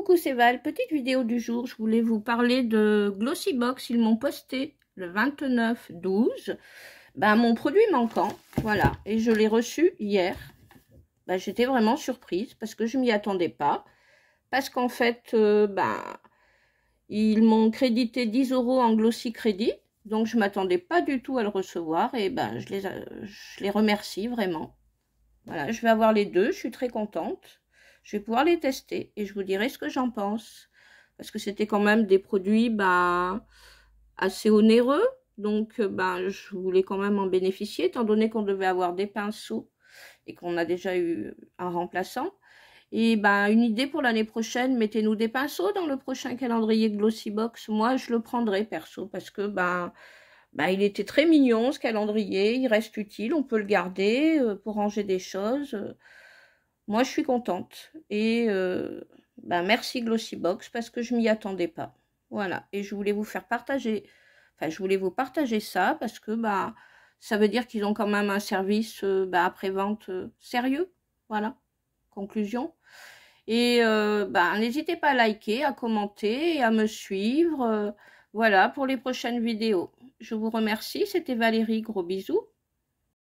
Coucou, c'est Val. Petite vidéo du jour. Je voulais vous parler de Glossybox. Ils m'ont posté le 29-12 ben, mon produit manquant. Voilà. Et je l'ai reçu hier. Ben, J'étais vraiment surprise parce que je m'y attendais pas. Parce qu'en fait, euh, ben, ils m'ont crédité 10 euros en Glossy Crédit. Donc, je m'attendais pas du tout à le recevoir. Et ben, je les, je les remercie vraiment. Voilà, je vais avoir les deux. Je suis très contente. Je vais pouvoir les tester et je vous dirai ce que j'en pense. Parce que c'était quand même des produits bah, assez onéreux. Donc, bah, je voulais quand même en bénéficier, étant donné qu'on devait avoir des pinceaux et qu'on a déjà eu un remplaçant. Et bah, une idée pour l'année prochaine, mettez-nous des pinceaux dans le prochain calendrier Glossybox. Moi, je le prendrai perso parce que bah, bah, il était très mignon ce calendrier. Il reste utile, on peut le garder euh, pour ranger des choses. Moi, je suis contente. Et euh, ben, merci Glossybox parce que je m'y attendais pas. Voilà. Et je voulais vous faire partager. Enfin, je voulais vous partager ça parce que bah, ça veut dire qu'ils ont quand même un service euh, bah, après-vente euh, sérieux. Voilà. Conclusion. Et bah, n'hésitez pas à liker, à commenter et à me suivre. voilà pour les prochaines vidéos. Je vous remercie. C'était Valérie. Gros bisous.